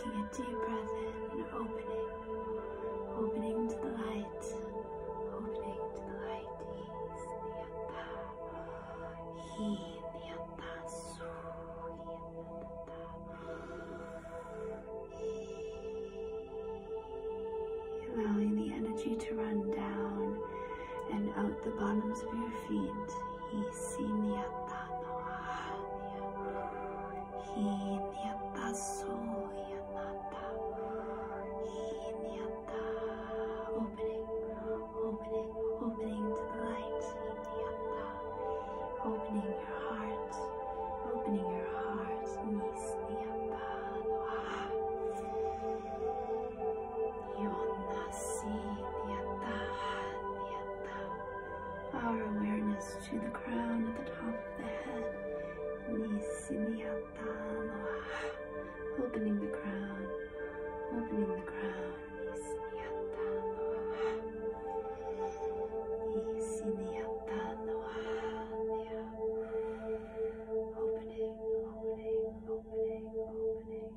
taking a deep breath in and opening, opening to the light, opening to the light. Allowing the energy to run down and out the bottoms of your feet. Isiniata noa. Awareness to the crown at the top of the head. Opening the crown, opening the crown. Opening, opening, opening, opening.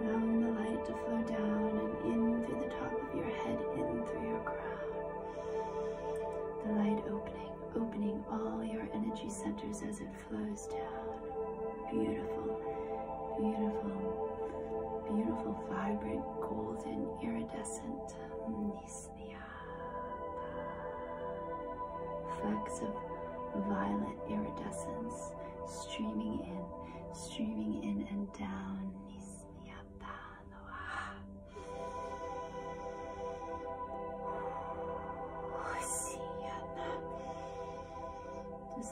Allowing the light to flow down energy centers as it flows down. Beautiful, beautiful, beautiful, vibrant, golden, iridescent. Flecks of violet iridescence streaming in, streaming in and down.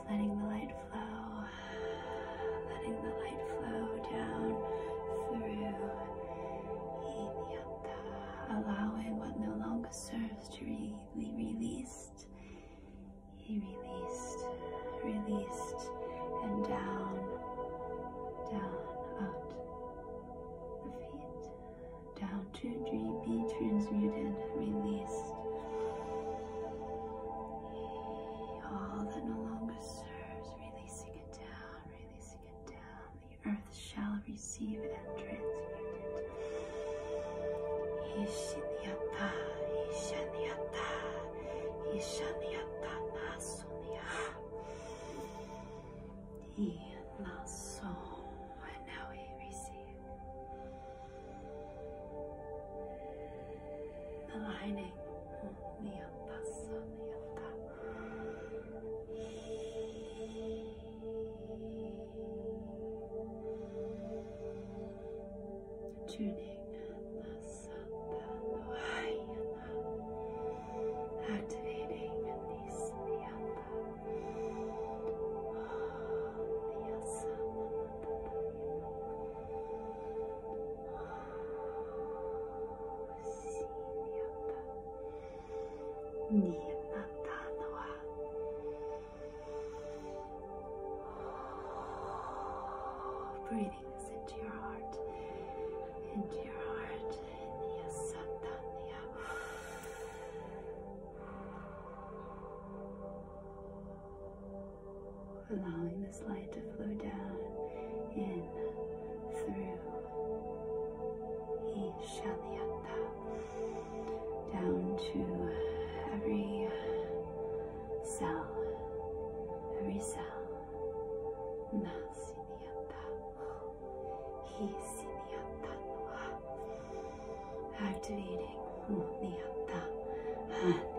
Letting the light flow, letting the light flow down through. Iniata. Allowing what no longer serves to be released. He released, released, and down, down, out the feet, down to be transmuted, Ishiniata, Ishaniata, Ishaniata Nasunia. Inaso. And now we receive the lining. Niata, Saniata. Tuning. Breathing this into your heart, into your heart. Niyasatanya. Allowing this light to flow down, in, through. Ishanyata. Cell. Nasiniata. Hisiniata. Activating Niata.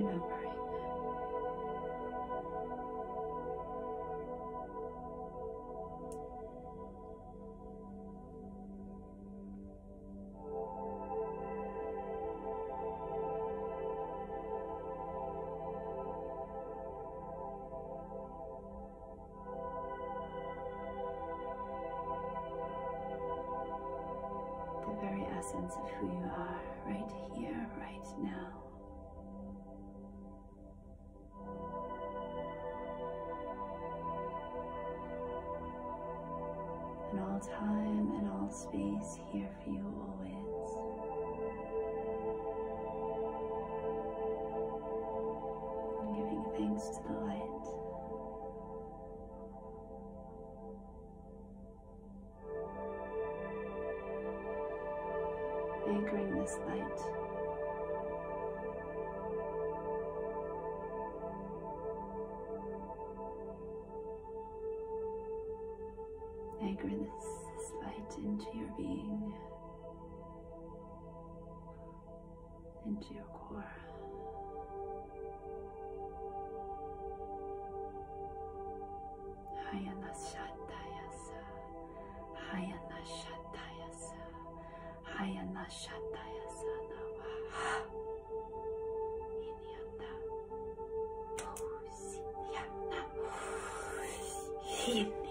Remembering. The very essence of who you are, right here, right now. In all time and all space, here for you always. Anchor this, light into your being, into your core. Hayana Shatayasa, Shatayasa, Shatayasa. Inyata.